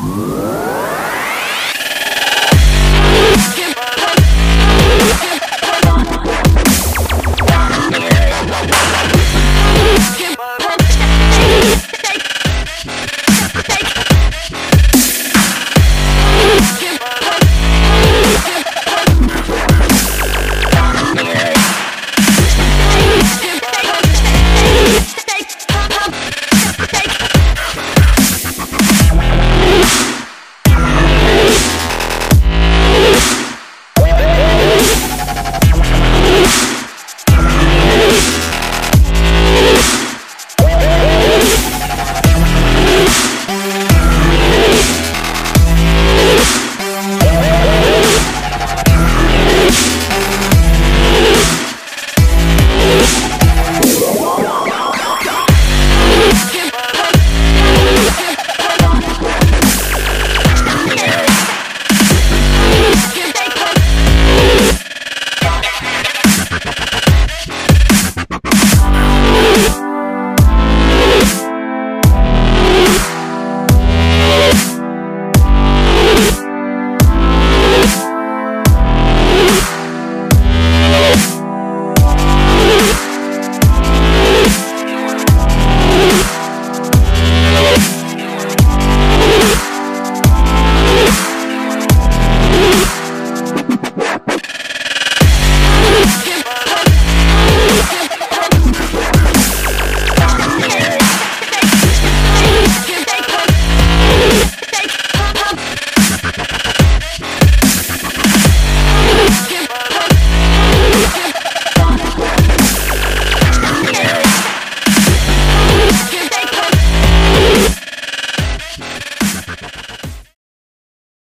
Whoa.